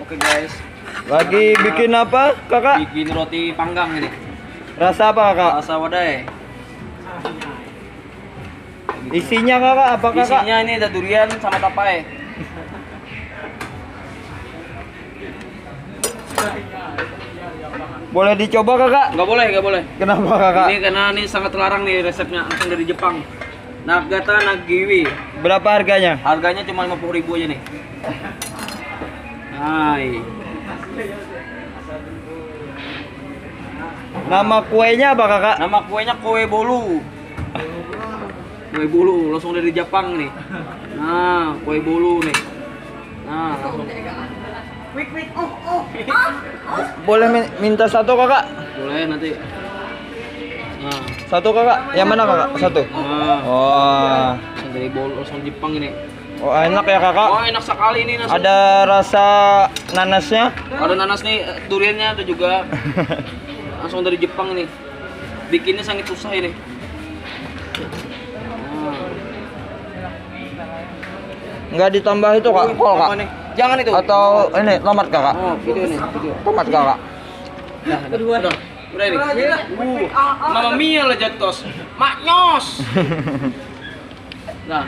Oke guys, Lagi bikin apa, kakak? bikin roti panggang ini. Rasa apa, kakak? Rasa wadai. Isinya kakak apa kakak? Isinya ini ada durian sama tapai. Boleh dicoba kakak? Nggak boleh, nggak boleh. Kenapa kakak? Ini karena ini sangat terlarang nih resepnya langsung dari Jepang. Nagata Nagiwi. Berapa harganya? Harganya cuma 50 ribu aja nih. Hai. Nama kuenya apa kakak? Nama kuenya kue bolu. Kue bolu langsung dari Jepang nih. Nah, kue bolu nih. Nah, langsung. Boleh min- minta satu kakak? Boleh nanti. Nah, Satu kakak? Yang mana kakak? Satu. nah Oh, langsung dari langsung Jepang ini. oh enak ya kakak. Wah, enak sekali ini nasi. Ada rasa nanasnya? Ada nanas nih, eh, duriannya ada juga. Langsung dari Jepang ini. Bikinnya sangat susah ini. Nah. Nggak ditambah itu kak? Kol kak? Jangan itu. Atau ini tomat kakak? Oh, video nih, video. Tomat kakak? Nah, kedua. Udah. Uh, Mama Mia lah jatuh. Maknyos. Nah,